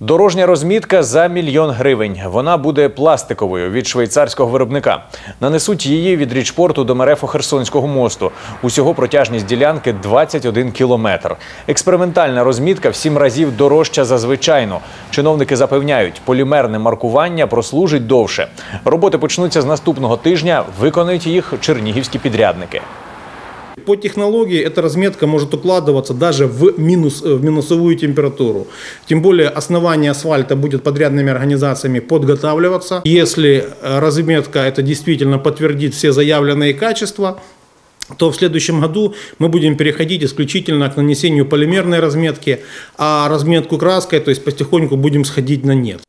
Дорожня розмітка за мільйон гривень. Вона буде пластиковою від швейцарського виробника. Нанесуть її від річпорту до Мерефу Херсонського мосту. Усього протяжність ділянки 21 кілометр. Експериментальна розмітка в сім разів дорожча за звичайну. Чиновники запевняють, полімерне маркування прослужить довше. Роботи почнуться з наступного тижня. Виконають їх чернігівські підрядники. По технологии эта разметка может укладываться даже в, минус, э, в минусовую температуру. Тем более основание асфальта будет подрядными организациями подготавливаться. Если э, разметка это действительно подтвердит все заявленные качества, то в следующем году мы будем переходить исключительно к нанесению полимерной разметки, а разметку краской, то есть потихоньку будем сходить на нет.